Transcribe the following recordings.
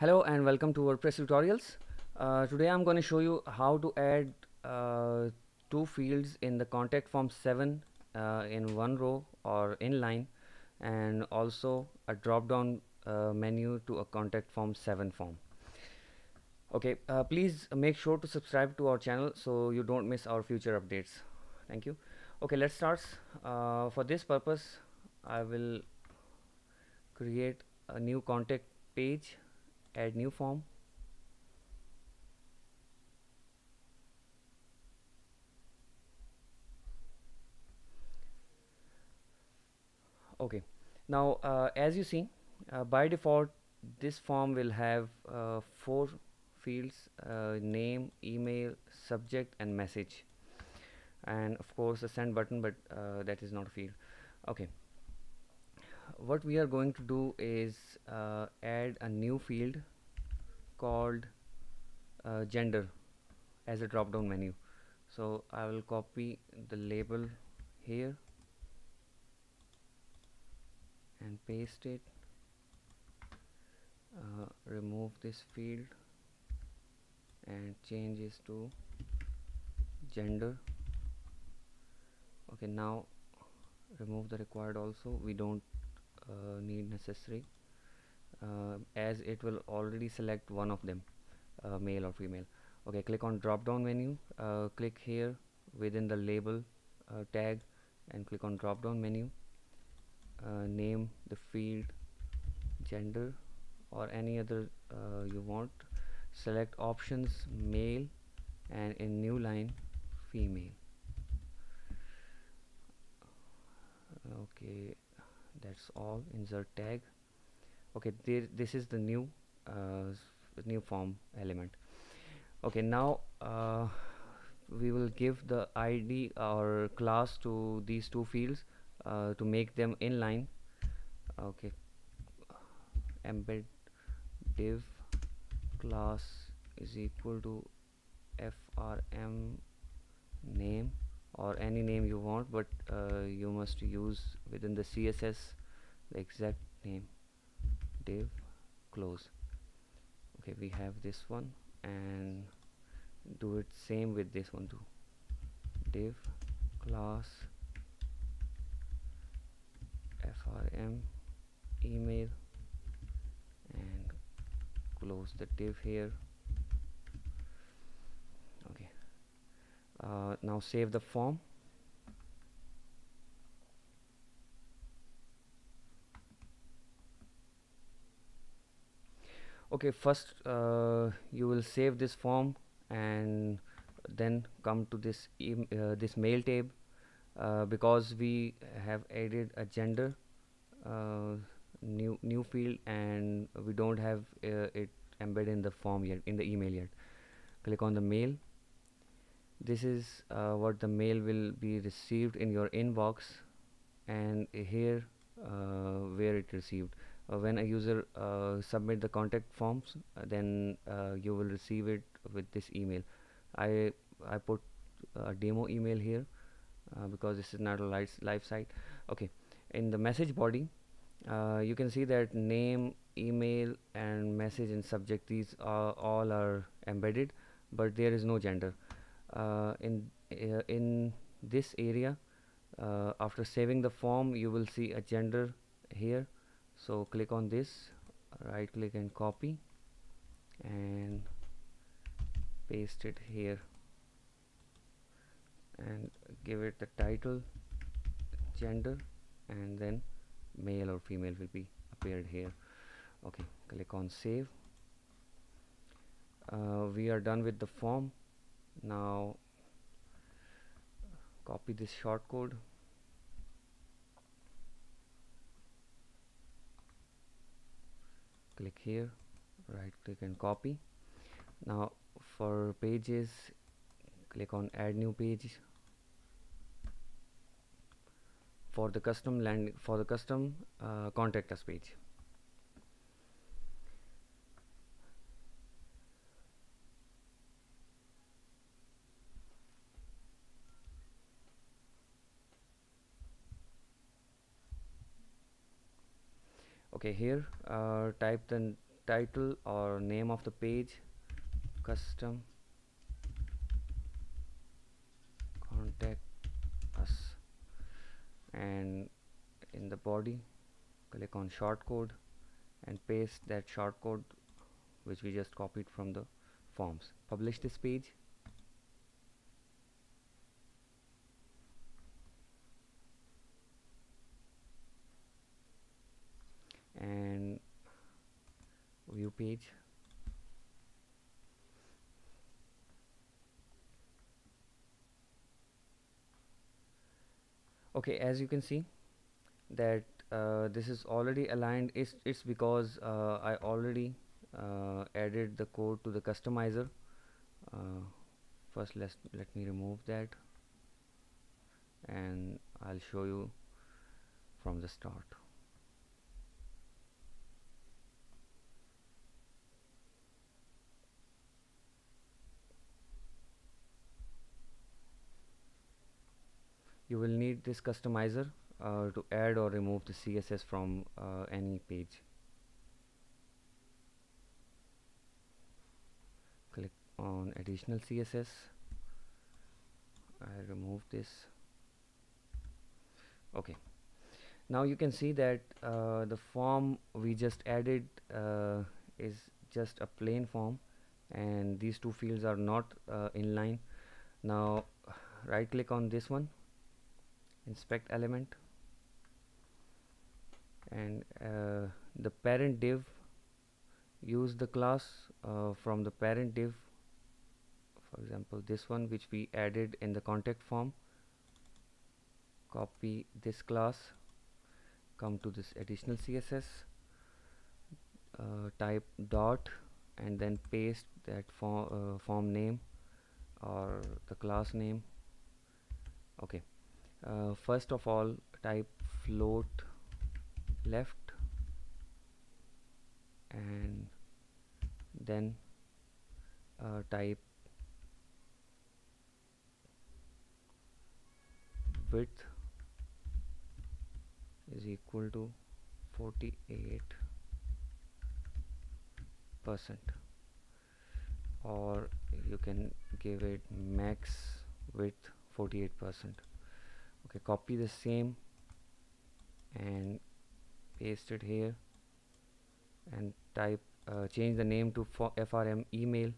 Hello and welcome to WordPress tutorials. Uh, today I'm going to show you how to add uh, two fields in the contact form 7 uh, in one row or in line and also a drop down uh, menu to a contact form 7 form. Okay, uh, please make sure to subscribe to our channel so you don't miss our future updates. Thank you. Okay, let's start. Uh, for this purpose, I will create a new contact page add new form. Okay. Now uh, as you see uh, by default this form will have uh, four fields uh, name email subject and message. And of course the send button but uh, that is not a field. Okay what we are going to do is uh, add a new field called uh, gender as a drop down menu. So I will copy the label here and paste it. Uh, remove this field and change this to gender. Okay now remove the required also. We don't need necessary uh, as it will already select one of them uh, male or female. Okay click on drop down menu uh, click here within the label uh, tag and click on drop down menu uh, name the field gender or any other you want. Select options male and in new line female. Okay that's all insert tag. Okay there this is the new uh, new form element. Okay now uh, we will give the id or class to these two fields uh, to make them inline. Okay. Embed div class is equal to frm name or any name you want but uh, you must use within the css the exact name. Div close. Okay we have this one and do it same with this one too. Div class frm email and close the div here uh, now save the form. Okay first uh, you will save this form and then come to this uh, this mail tab uh, because we have added a gender uh, new new field and we don't have uh, it embedded in the form yet in the email yet. Click on the mail this is uh, what the mail will be received in your inbox and here uh, where it received. Uh, when a user uh, submit the contact forms uh, then uh, you will receive it with this email. I I put a demo email here because this is not a live, live site. Okay in the message body you can see that name email and message and subject these all are embedded but there is no gender in uh, in this area uh, after saving the form you will see a gender here. So click on this right click and copy and paste it here. And give it the title gender and then male or female will be appeared here. Okay click on save. Uh, we are done with the form now copy this shortcode click here right click and copy. Now for pages click on add new page. For the custom land for the custom uh, contact us page okay here uh, type the title or name of the page. Custom. Contact us. And in the body click on shortcode and paste that shortcode which we just copied from the forms. Publish this page and view page okay as you can see that uh, this is already aligned. It's, it's because uh, I already uh, added the code to the customizer. Uh, first let's let me remove that and I'll show you from the start you will need this customizer uh, to add or remove the CSS from uh, any page. Click on additional CSS I remove this. Okay. Now you can see that uh, the form we just added uh, is just a plain form and these two fields are not uh, in line. Now right click on this one inspect element. And uh, the parent div use the class uh, from the parent div. For example this one which we added in the contact form. Copy this class. Come to this additional css uh, type dot and then paste that form, uh, form name or the class name. Okay uh, first of all type float left and then uh, type width is equal to 48 percent. Or you can give it max width 48 percent okay copy the same and paste it here and type uh, change the name to FRM email.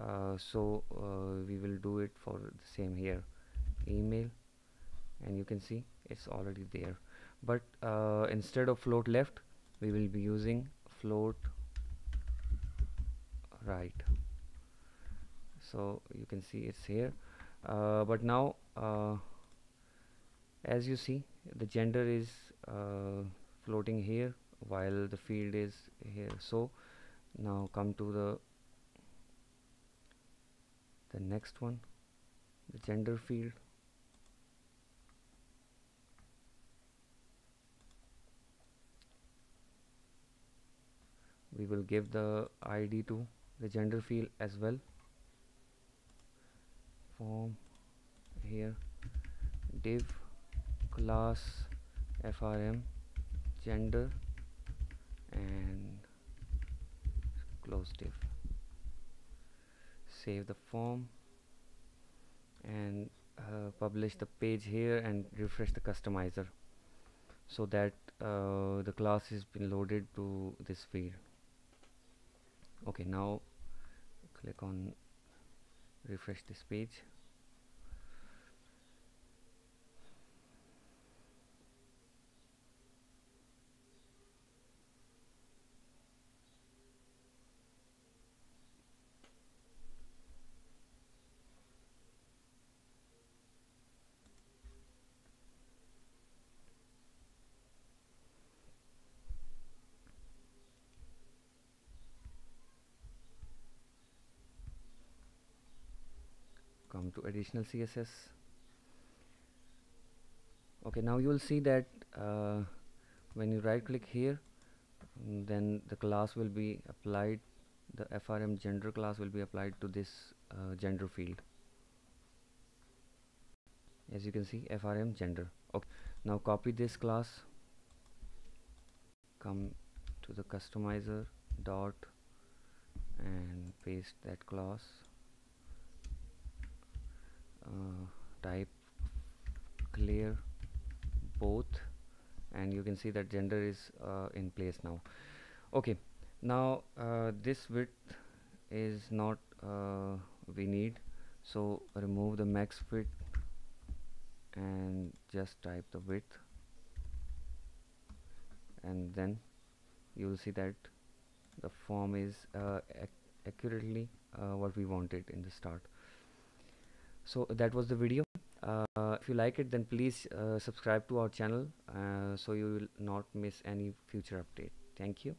Uh, so uh, we will do it for the same here email. And you can see it's already there. But uh, instead of float left we will be using float right. So you can see it's here. Uh, but now uh, as you see the gender is uh, floating here while the field is here. So now come to the the next one the gender field. We will give the id to the gender field as well. Form here div class frm gender and close div save the form and uh, publish the page here and refresh the customizer so that uh, the class has been loaded to this field okay now click on refresh this page to additional css okay now you will see that uh, when you right click here then the class will be applied the frm gender class will be applied to this uh, gender field. As you can see frm gender. Okay now copy this class. Come to the customizer dot and paste that class uh, type clear both and you can see that gender is uh, in place now. Okay now uh, this width is not uh, we need. So remove the max width and just type the width. And then you will see that the form is uh, ac accurately what we wanted in the start so that was the video. Uh, if you like it then please uh, subscribe to our channel uh, so you will not miss any future update. Thank you